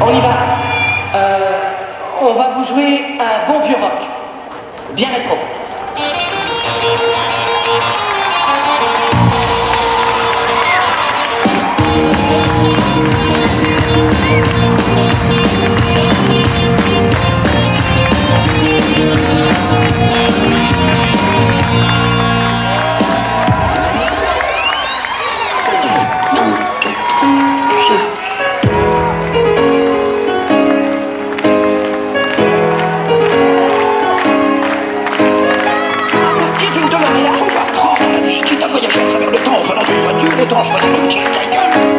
On y va. Euh, on va vous jouer un bon vieux rock. Bien rétro. que.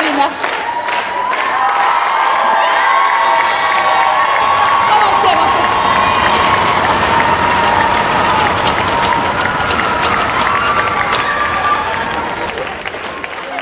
里面。